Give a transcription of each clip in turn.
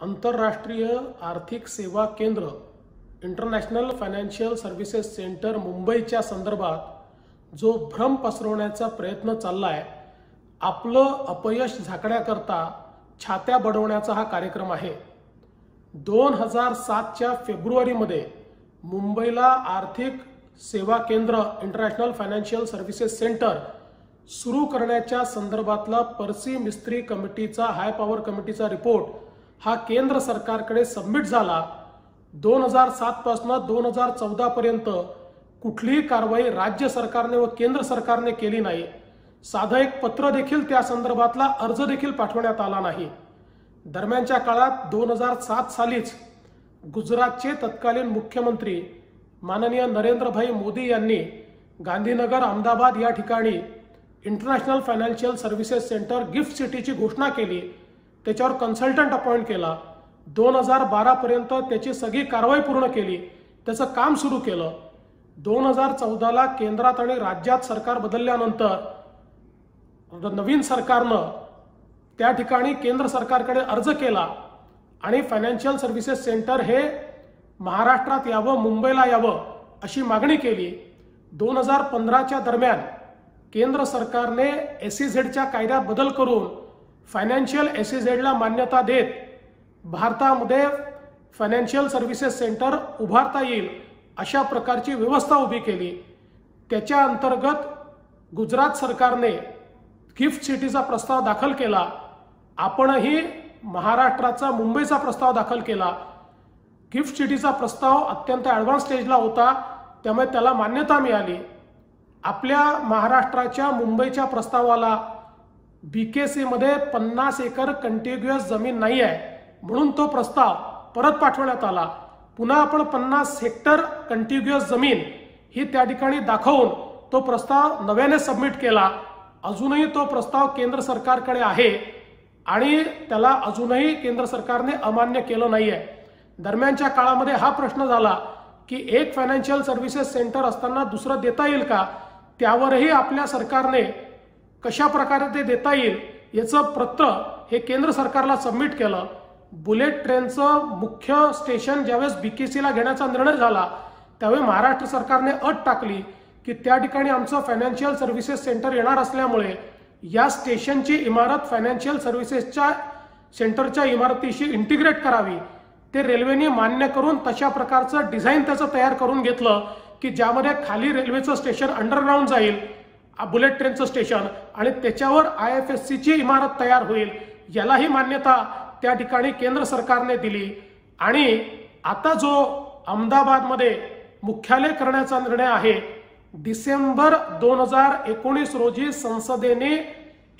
आंतरराष्ट्रीय आर्थिक सेवा केंद्र इंटरनॅशनल फायनान्शियल सर्व्हिसेस सेंटर मुंबईच्या संदर्भात जो भ्रम पसरवण्याचा प्रयत्न चालला आहे आपलं अपयश झाकण्याकरता छात्या बडवण्याचा हा कार्यक्रम आहे. दोन हजार सातच्या फेब्रुवारीमध्ये मुंबईला आर्थिक सेवा केंद्र इंटरनॅशनल फायनान्शियल सर्व्हिसेस सेंटर सुरू करण्याच्या संदर्भातला परसी मिस्त्री कमिटीचा हाय पॉवर कमिटीचा रिपोर्ट हा केंद्र सरकारकडे सबमिट झाला दोन हजार सातपासनं दोन हजार चौदापर्यंत कुठलीही कारवाई राज्य सरकारने व केंद्र सरकारने केली नाही. साधं एक पत्र देखील त्या संदर्भातला अर्ज देखील पाठवण्यात आला नाही. दरम्यानच्या काळात दोन हजार सात सालीच गुजरातचे तत्कालीन मुख्यमंत्री माननीय नरेंद्रभाई मोदी यांनी गांधीनगर अहमदाबाद या ठिकाणी international financial services centre gift सिटीची घोषणा केली. त्याच्यावर कन्सल्टंट अपॉइंट केला. दोन हजार बारापर्यंत त्याची सगळी कारवाई पूर्ण केली. त्याचं काम सुरू केलं. दोन हजार चौदाला केंद्रात आणि राज्यात सरकार बदलल्यानंतर नवीन सरकारनं त्या ठिकाणी केंद्र सरकारकडे अर्ज केला. आणि फायनान्शियल सर्व्हिसेस सेंटर हे महाराष्ट्रात यावं मुंबईला यावं अशी मागणी केली. दोन हजार पंधराच्या दरम्यान केंद्र सरकारने एस झेडच्या कायद्यात बदल करून फायनान्शियल एस झेडला मान्यता देत भारतामध्ये फायनान्शियल सर्व्हिसेस सेंटर उभारता येईल अशा प्रकारची व्यवस्था उभी केली. त्याच्या अंतर्गत गुजरात सरकारने गिफ्ट सिटीचा प्रस्ताव दाखल केला. आपणही महाराष्ट्राचा मुंबईचा प्रस्ताव दाखल केला. गिफ्ट सिटीचा प्रस्ताव अत्यंत ॲडव्हान्स स्टेजला होता त्यामुळे त्याला मान्यता मिळाली. आपल्या महाराष्ट्राच्या मुंबईच्या प्रस्तावाला बी के सीमध्ये पन्नास एकर कंटिग्युअस जमीन नाही आहे म्हणून तो प्रस्ताव परत पाठवण्यात आला. पुन्हा आपण पन्नास हेक्टर कंटिग्युअस जमीन ही त्या ठिकाणी दाखवून तो प्रस्ताव नव्याने सबमिट केला. अजूनही तो प्रस्ताव केंद्र सरकारकडे आहे आणि त्याला अजूनही केंद्र सरकारने अमान्य केलं नाही आहे दरम्यानच्या काळामध्ये हा प्रश्न झाला की एक फायनान्शियल सर्व्हिसेस सेंटर असताना दुसरं देता येईल का? त्यावरही आपल्या सरकारने कशा प्रकारे ते देता येईल याचं पत्र हे केंद्र सरकारला सबमिट केलं. बुलेट ट्रेनचं मुख्य स्टेशन ज्यावेळेस बीकेसीला घेण्याचा निर्णय झाला त्यावेळी महाराष्ट्र सरकारने अट टाकली की त्या ठिकाणी आमचं फायनान्शियल सर्व्हिसेस सेंटर येणार असल्यामुळे या स्टेशनची इमारत फायनान्शियल सर्व्हिसेसच्या सेंटरच्या इमारतीशी इंटिग्रेट करावी. ते रेल्वेने मान्य करून तशा प्रकारचं डिझाईन त्याचं तयार करून घेतलं की ज्यामध्ये खाली रेल्वेचं स्टेशन अंडरग्राऊंड जाईल. बुलेट ट्रेनचं स्टेशन आणि त्याच्यावर आय एफ एस सीची इमारत तयार होईल यालाही मान्यता त्या ठिकाणी केंद्र सरकारने दिली. आणि आता जो अहमदाबादमध्ये मुख्यालय करण्याचा निर्णय आहे डिसेंबर दोन हजार एकोणीस रोजी संसदेने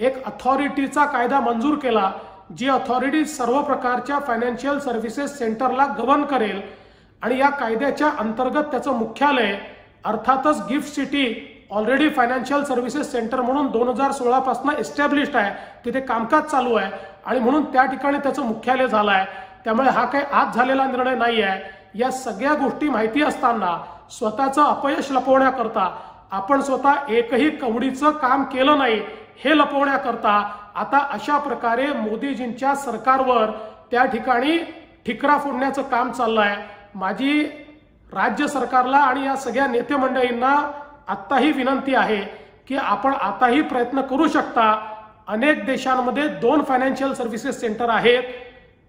एक अथॉरिटीचा कायदा मंजूर केला जी अथॉरिटी सर्व प्रकारच्या फायनान्शियल सर्व्हिसेस सेंटरला गव्हर्न करेल. आणि या कायद्याच्या अंतर्गत त्याचं मुख्यालय अर्थातच gift city already financial services centre म्हणून दोन हजार सोळापासून एस्टॅब्लिश्ड आहे. तिथे कामकाज चालू आहे. आणि म्हणून त्या ठिकाणी त्याचं मुख्यालय झालं आहे. त्यामुळे हा काही आज झालेला निर्णय नाही आहे. या सगळ्या गोष्टी माहिती असताना स्वतःचं अपयश लपवण्याकरता आपण स्वतः एकही कवडीचं काम केलं नाही हे लपवण्याकरता आता अशा प्रकारे मोदीजींच्या सरकारवर त्या ठिकाणी ठिकरा फोडण्याचं काम चाललं आहे माझी राज्य सरकारला आणि या सगळ्या नेते मंडळींना आत्ताही विनंती आहे की आपण आताही प्रयत्न करू शकता. अनेक देशांमध्ये दोन फायनान्शियल सर्व्हिसेस सेंटर आहेत.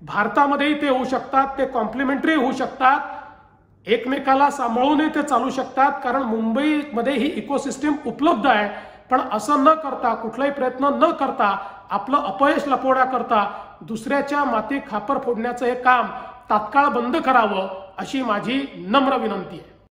भारतामध्येही ते होऊ शकतात ते कॉम्प्लिमेंटरी होऊ शकतात. एकमेकाला सांभाळूनही ते चालू शकतात कारण मुंबईमध्ये ही इकोसिस्टीम उपलब्ध आहे. पण असं न करता कुठलाही प्रयत्न न करता आपलं अपयश लपवण्याकरता दुसऱ्याच्या माती खापर फोडण्याचं हे काम तात्काळ बंद करावं अशी माझी नम्र विनंती आहे.